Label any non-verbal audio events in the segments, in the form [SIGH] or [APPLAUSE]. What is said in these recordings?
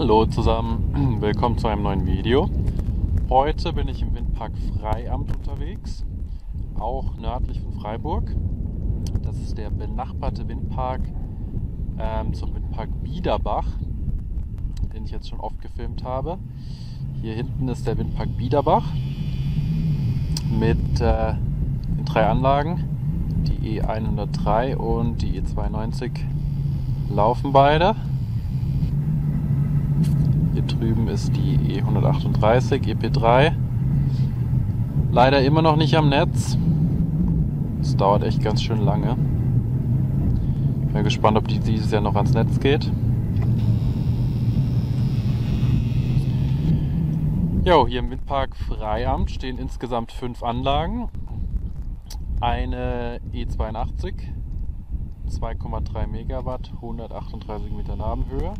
Hallo zusammen, [CLEARS THROAT] willkommen zu einem neuen Video. Heute bin ich im Windpark Freiamt unterwegs, auch nördlich von Freiburg. Das ist der benachbarte Windpark ähm, zum Windpark Biederbach, den ich jetzt schon oft gefilmt habe. Hier hinten ist der Windpark Biederbach mit äh, den drei Anlagen. Die E103 und die E92 laufen beide. Drüben ist die E138 EP3. Leider immer noch nicht am Netz. Es dauert echt ganz schön lange. Ich bin gespannt, ob die dieses Jahr noch ans Netz geht. Jo, hier im Windpark Freiamt stehen insgesamt fünf Anlagen. Eine E82, 2,3 Megawatt, 138 Meter Nabenhöhe.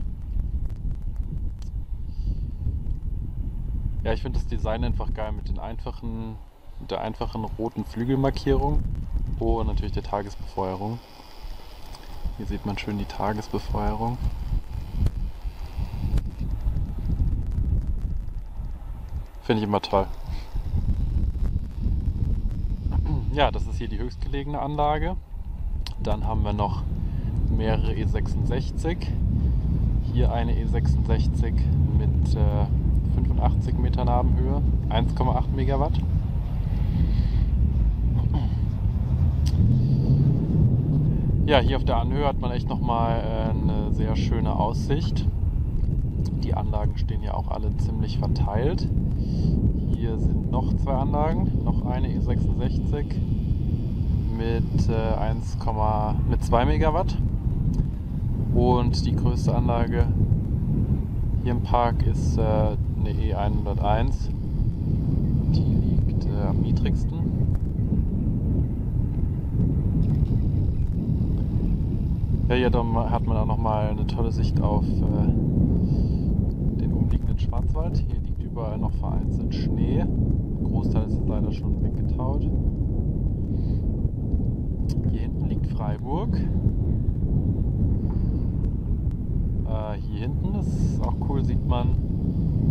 Ja, ich finde das Design einfach geil mit den einfachen, mit der einfachen roten Flügelmarkierung und natürlich der Tagesbefeuerung. Hier sieht man schön die Tagesbefeuerung. Finde ich immer toll. Ja, das ist hier die höchstgelegene Anlage. Dann haben wir noch mehrere E66. Hier eine E66 mit äh, 85 Meter Nabenhöhe, 1,8 Megawatt. Ja, hier auf der Anhöhe hat man echt nochmal äh, eine sehr schöne Aussicht. Die Anlagen stehen ja auch alle ziemlich verteilt. Hier sind noch zwei Anlagen, noch eine E66 mit, äh, 1, mit 2 Megawatt und die größte Anlage hier im Park ist äh, eine E101. Die liegt äh, am niedrigsten. Ja, hier hat man auch nochmal eine tolle Sicht auf äh, den umliegenden Schwarzwald. Hier liegt überall noch vereinzelt Schnee. Ein Großteil ist leider schon weggetaut. Hier hinten liegt Freiburg. Äh, hier hinten, das ist auch cool, sieht man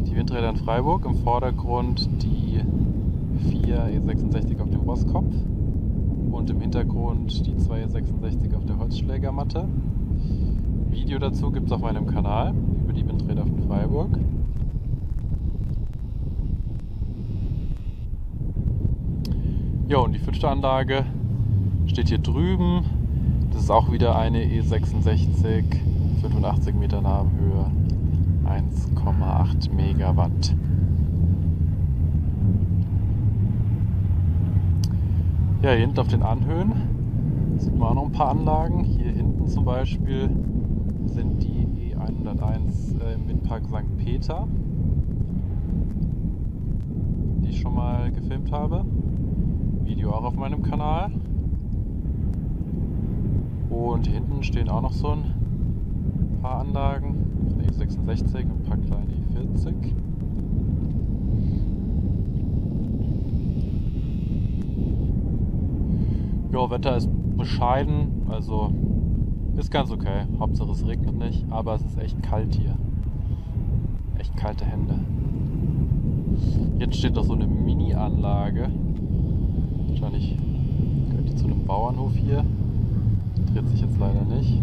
die Windräder in Freiburg. Im Vordergrund die 4 E66 auf dem Rosskopf und im Hintergrund die 2 E66 auf der Holzschlägermatte. Video dazu gibt es auf meinem Kanal über die Windräder von Freiburg. Ja, und die fünfte Anlage steht hier drüben. Das ist auch wieder eine E66 85 Meter Nabenhöhe, 1,8 Megawatt. Ja, hier hinten auf den Anhöhen sieht man auch noch ein paar Anlagen. Hier hinten zum Beispiel sind die E101 äh, im Windpark St. Peter, die ich schon mal gefilmt habe. Video auch auf meinem Kanal. Und hier hinten stehen auch noch so ein paar Anlagen. Eine E66 und kleine E40. Ja, Wetter ist bescheiden, also ist ganz okay. Hauptsache es regnet nicht, aber es ist echt kalt hier. Echt kalte Hände. Jetzt steht noch so eine Mini-Anlage. Wahrscheinlich gehört die zu einem Bauernhof hier. Dreht sich jetzt leider nicht.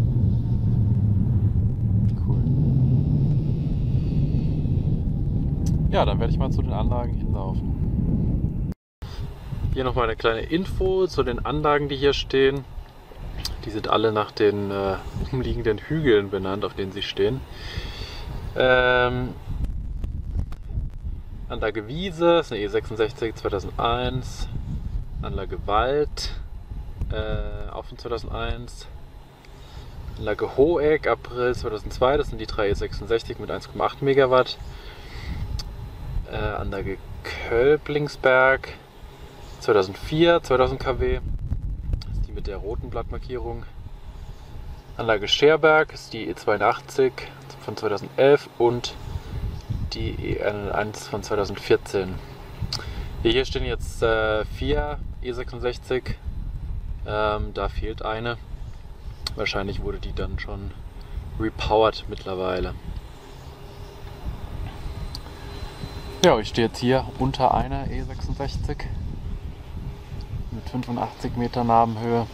Ja, dann werde ich mal zu den Anlagen hinlaufen. Hier nochmal eine kleine Info zu den Anlagen, die hier stehen. Die sind alle nach den äh, umliegenden Hügeln benannt, auf denen sie stehen. Ähm, Anlage Wiese ist eine E66 2001. Anlage Wald, äh, auch von 2001. Anlage Hoheck, April 2002, das sind die drei E66 mit 1,8 Megawatt äh, Anlage Kölblingsberg 2004, 2000 kW. Das ist die mit der roten Blattmarkierung. Anlage Scherberg ist die E82 von 2011 und die E1 von 2014. Hier stehen jetzt äh, vier E66. Ähm, da fehlt eine. Wahrscheinlich wurde die dann schon repowered mittlerweile. Ja, ich stehe jetzt hier unter einer E66 mit 85 Meter Nabenhöhe.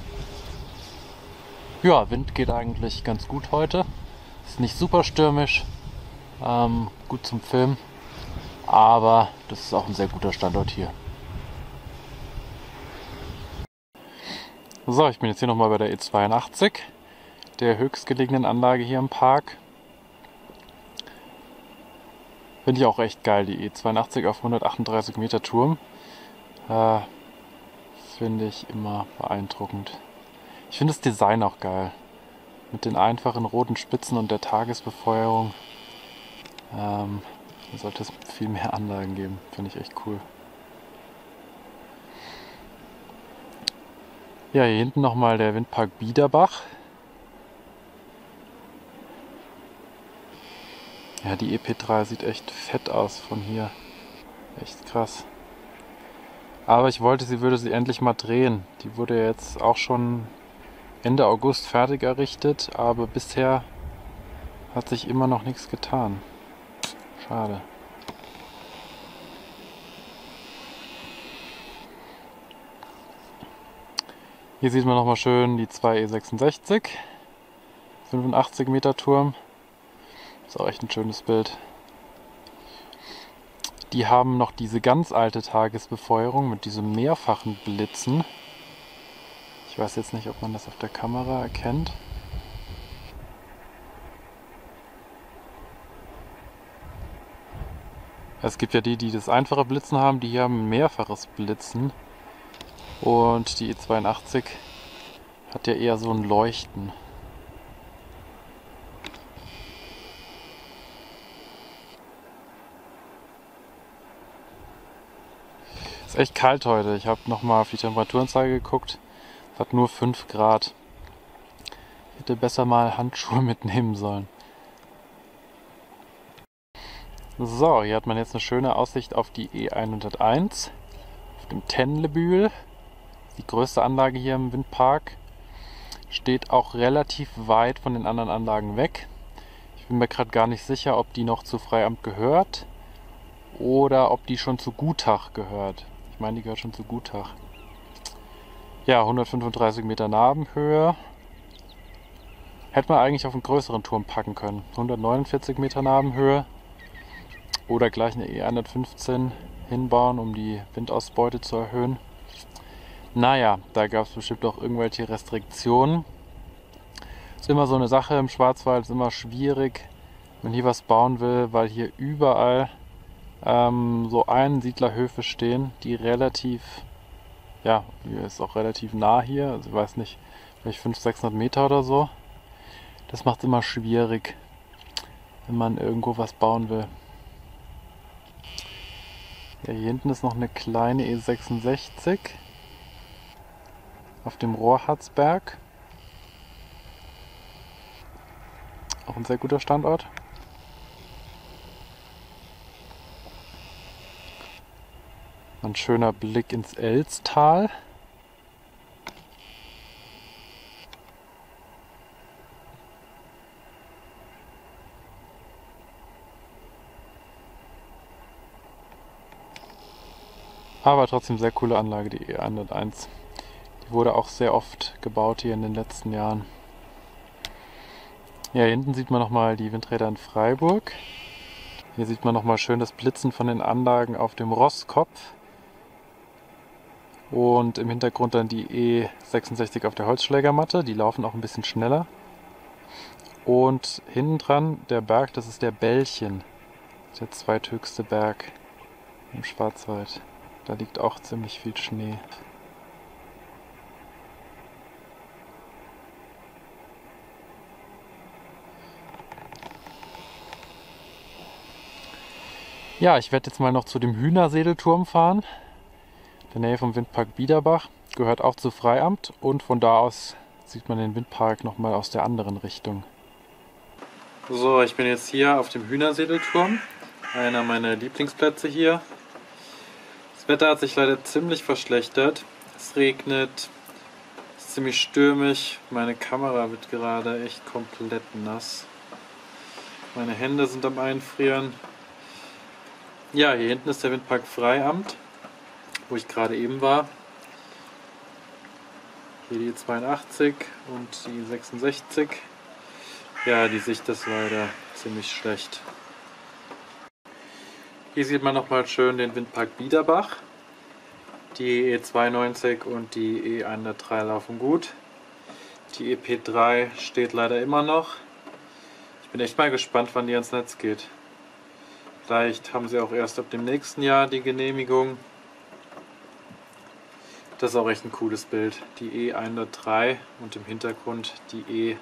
Ja, Wind geht eigentlich ganz gut heute. Ist nicht super stürmisch, ähm, gut zum Filmen, aber das ist auch ein sehr guter Standort hier. So, ich bin jetzt hier nochmal bei der E82, der höchstgelegenen Anlage hier im Park. Finde ich auch echt geil, die E82 auf 138 Meter Turm. Äh, Finde ich immer beeindruckend. Ich finde das Design auch geil. Mit den einfachen roten Spitzen und der Tagesbefeuerung. Ähm, sollte es viel mehr Anlagen geben. Finde ich echt cool. Ja, hier hinten nochmal der Windpark Biederbach. Ja, die EP3 sieht echt fett aus von hier. Echt krass. Aber ich wollte, sie würde sie endlich mal drehen. Die wurde jetzt auch schon Ende August fertig errichtet, aber bisher hat sich immer noch nichts getan. Schade. Hier sieht man nochmal schön die 2E66. 85 Meter Turm. Ist auch echt ein schönes Bild. Die haben noch diese ganz alte Tagesbefeuerung mit diesen mehrfachen Blitzen. Ich weiß jetzt nicht, ob man das auf der Kamera erkennt. Es gibt ja die, die das einfache Blitzen haben, die hier haben mehrfaches Blitzen. Und die E82 hat ja eher so ein Leuchten. Echt kalt heute. Ich habe nochmal auf die Temperaturanzeige geguckt. Es hat nur 5 Grad. Ich hätte besser mal Handschuhe [LAUGHS] mitnehmen sollen. So, hier hat man jetzt eine schöne Aussicht auf die E101 auf dem Tenlebühl. Die größte Anlage hier im Windpark. Steht auch relativ weit von den anderen Anlagen weg. Ich bin mir gerade gar nicht sicher, ob die noch zu Freiamt gehört oder ob die schon zu Gutach gehört. Meine, die gehört schon zu Gutach. Ja, 135 Meter Nabenhöhe. Hätte man eigentlich auf einen größeren Turm packen können. 149 Meter Nabenhöhe. Oder gleich eine E115 hinbauen, um die Windausbeute zu erhöhen. Naja, da gab es bestimmt auch irgendwelche Restriktionen. Ist immer so eine Sache im Schwarzwald, ist immer schwierig, wenn hier was bauen will, weil hier überall ähm, so Einsiedlerhöfe stehen, die relativ, ja, ist auch relativ nah hier, also ich weiß nicht, vielleicht 500, 600 Meter oder so. Das macht es immer schwierig, wenn man irgendwo was bauen will. Ja, hier hinten ist noch eine kleine E66 auf dem Rohrhatzberg. Auch ein sehr guter Standort. Ein schöner Blick ins Elstal. Aber trotzdem sehr coole Anlage, die E101. Die wurde auch sehr oft gebaut hier in den letzten Jahren. Ja, hier hinten sieht man nochmal die Windräder in Freiburg. Hier sieht man nochmal schön das Blitzen von den Anlagen auf dem Rosskopf. Und im Hintergrund dann die E66 auf der Holzschlägermatte. Die laufen auch ein bisschen schneller. Und hinten dran der Berg, das ist der Bällchen. Der zweithöchste Berg im Schwarzwald. Da liegt auch ziemlich viel Schnee. Ja, ich werde jetzt mal noch zu dem Hühnersedelturm fahren der Nähe vom Windpark Biederbach. Gehört auch zu Freiamt und von da aus sieht man den Windpark nochmal aus der anderen Richtung. So, ich bin jetzt hier auf dem Hühnersedelturm, einer meiner Lieblingsplätze hier. Das Wetter hat sich leider ziemlich verschlechtert. Es regnet, es ist ziemlich stürmisch. Meine Kamera wird gerade echt komplett nass. Meine Hände sind am Einfrieren. Ja, hier hinten ist der Windpark Freiamt, wo ich gerade eben war. Hier die 82 und die 66. Ja, die Sicht ist leider ziemlich schlecht. Hier sieht man nochmal schön den Windpark Biederbach. Die E92 und die E103 laufen gut. Die EP3 steht leider immer noch. Ich bin echt mal gespannt, wann die ans Netz geht. Vielleicht haben sie auch erst ab dem nächsten Jahr die Genehmigung. Das ist auch echt ein cooles Bild. Die E103 und im Hintergrund die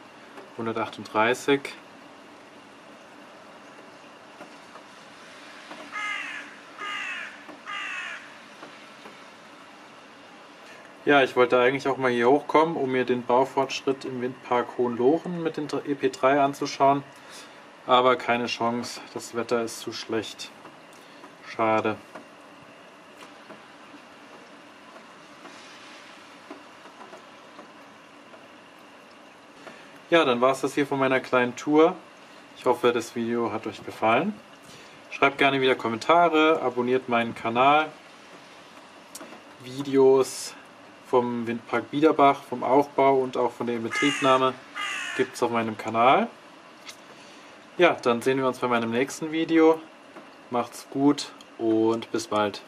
E138. Ja, ich wollte eigentlich auch mal hier hochkommen, um mir den Baufortschritt im Windpark Hohenlochen mit dem EP3 anzuschauen. Aber keine Chance, das Wetter ist zu schlecht. Schade. Ja, dann war es das hier von meiner kleinen Tour. Ich hoffe, das Video hat euch gefallen. Schreibt gerne wieder Kommentare, abonniert meinen Kanal. Videos vom Windpark Biederbach, vom Aufbau und auch von der Inbetriebnahme gibt es auf meinem Kanal. Ja, dann sehen wir uns bei meinem nächsten Video. Macht's gut und bis bald.